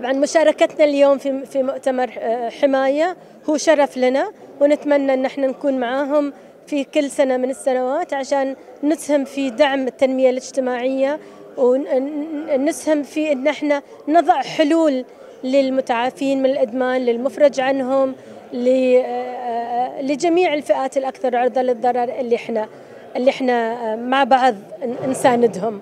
طبعا مشاركتنا اليوم في في مؤتمر آه، حماية هو شرف لنا ونتمنى إن إحنا نكون معاهم في كل سنة من السنوات عشان نسهم في دعم التنمية الاجتماعية ونسهم في إن إحنا نضع حلول للمتعافين من الإدمان للمفرج عنهم آه، آه، لجميع الفئات الأكثر عرضة للضرر اللي إحنا اللي إحنا مع بعض نساندهم.